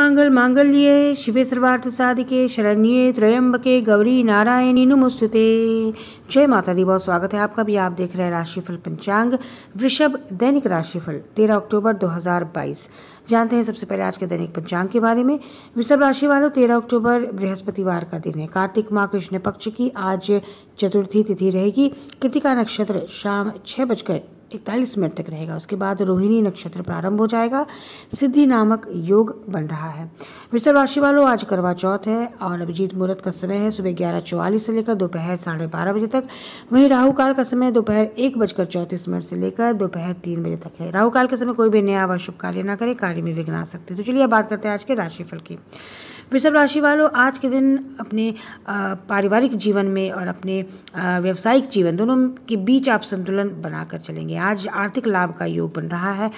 सर्वमंगल मांगल्ये, शिवे सर्वार्थ साधिके, शरण्ये, त्रयंबके, गौरी नारायणी नमोस्तुते। जय माता दी, बहुत स्वागत है आपका भी। आप देख रहे हैं राशिफल पंचांग, वृषभ दैनिक राशिफल 13 अक्टूबर 2022 जानते हैं सबसे पहले आज के दैनिक पंचांग के बारे में। वृषभ राशि वालों 13 अक्टूबर, बृहस्पतिवार का दिन है। कार्तिक माह कृष्ण पक्ष की आज चतुर्थी तिथि रहेगी। कृतिका नक्षत्र शाम छह बजकर इकतालीस मिनट तक रहेगा। उसके बाद रोहिणी नक्षत्र प्रारंभ हो जाएगा। सिद्धि नामक योग बन रहा है। वृषभ राशि वालों आज करवा चौथ है और अभिजीत मुहूर्त का समय है सुबह ग्यारह चौवालीस से लेकर दोपहर साढ़े बारह बजे तक। वहीं राहु काल का समय दोपहर एक बजकर चौंतीस मिनट से लेकर दोपहर तीन बजे तक है। राहु काल के समय कोई भी नया व शुभ कार्य ना करे, कार्य में विघ्न आ सकते तो चलिए बात करते हैं आज के राशिफल की। वृषभ राशि वालों, आज के दिन अपने पारिवारिक जीवन में और अपने व्यवसायिक जीवन दोनों के बीच आप संतुलन बनाकर चलेंगे। आज आर्थिक लाभ का योग बन रहा है।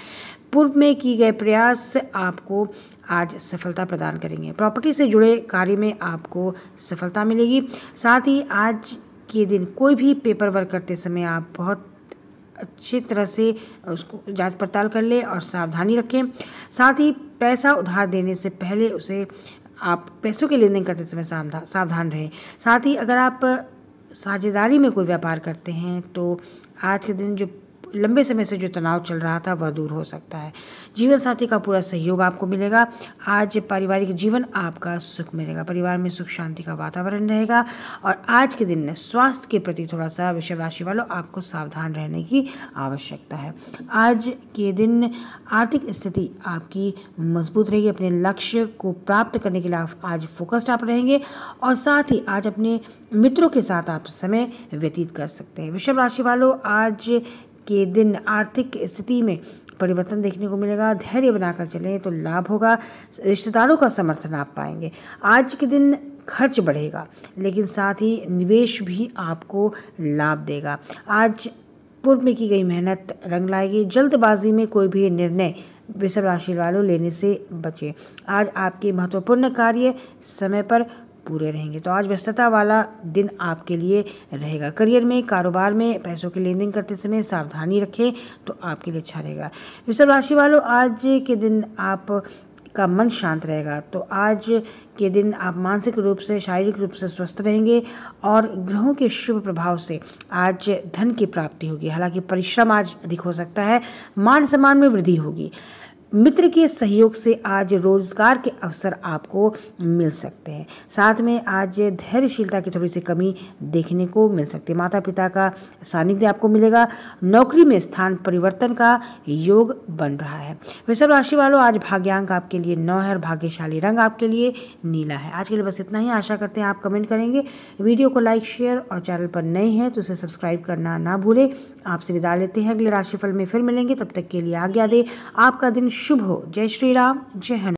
पूर्व में किए गए प्रयास आपको आज सफलता प्रदान करेंगे। प्रॉपर्टी से जुड़े कार्य में आपको सफलता मिलेगी। साथ ही आज के दिन कोई भी पेपर वर्क करते समय आप बहुत अच्छी तरह से उसको जाँच पड़ताल कर ले और सावधानी रखें। साथ ही पैसा उधार देने से पहले उसे आप पैसों के लेन देन करते समय सावधान रहें। साथ ही अगर आप साझेदारी में कोई व्यापार करते हैं तो आज के दिन जो लंबे समय से जो तनाव चल रहा था, वह दूर हो सकता है। जीवन साथी का पूरा सहयोग आपको मिलेगा। आज पारिवारिक जीवन आपका सुख मिलेगा। परिवार में सुख, शांति का वातावरण रहेगा और आज के दिन स्वास्थ्य के प्रति थोड़ा सा वृषभ राशि वालों आपको सावधान रहने की आवश्यकता है। आज के दिन आर्थिक स्थिति आपकी मज़बूत रहेगी। अपने लक्ष्य को प्राप्त करने के लिए आज फोकस्ड आप रहेंगे और साथ ही आज अपने मित्रों के साथ आप समय व्यतीत कर सकते हैं। वृषभ राशि वालों, आज के दिन आर्थिक स्थिति में परिवर्तन देखने को मिलेगा, धैर्य बनाकर चलें तो लाभ होगा, रिश्तेदारों का समर्थन आप पाएँगे। आज के दिन खर्च बढ़ेगा, लेकिन साथ ही निवेश भी आपको लाभ देगा। आज पूर्व में की गई मेहनत रंग लाएगी, जल्दबाजी में कोई भी निर्णय वृषभ राशि वालों लेने से बचे। आज आपके महत्वपूर्ण कार्य समय पर पूरे रहेंगे। तो आज व्यस्तता वाला दिन आपके लिए रहेगा। करियर में, कारोबार में, पैसों की लेन देन करते समय सावधानी रखें तो आपके लिए अच्छा रहेगा। वृषभ राशि वालों, आज के दिन आप, का मन शांत रहेगा। तो आज के दिन आप मानसिक रूप से, शारीरिक रूप से स्वस्थ रहेंगे और ग्रहों के शुभ प्रभाव से आज धन की प्राप्ति होगी। हालाँकि परिश्रम आज अधिक हो सकता है, मान सम्मान में वृद्धि होगी। मित्र के सहयोग से आज रोज़गार के अवसर आपको मिल सकते हैं। साथ में आज धैर्यशीलता की थोड़ी सी कमी देखने को मिल सकती है। माता पिता का सानिध्य आपको मिलेगा। नौकरी में स्थान परिवर्तन का योग बन रहा है। वृषभ राशि वालों, आज भाग्यांक आपके लिए नौ है और भाग्यशाली रंग आपके लिए नीला है। आज के लिए बस इतना ही। आशा करते हैं आप कमेंट करेंगे। वीडियो को लाइक, शेयर और चैनल पर नए हैं तो उसे सब्सक्राइब करना ना भूलें। आपसे विदा लेते हैं। अगले राशिफल में फिर मिलेंगे। तब तक के लिए आज्ञा दे। आपका दिन शुभ हो। जय श्री राम जय हनुमान।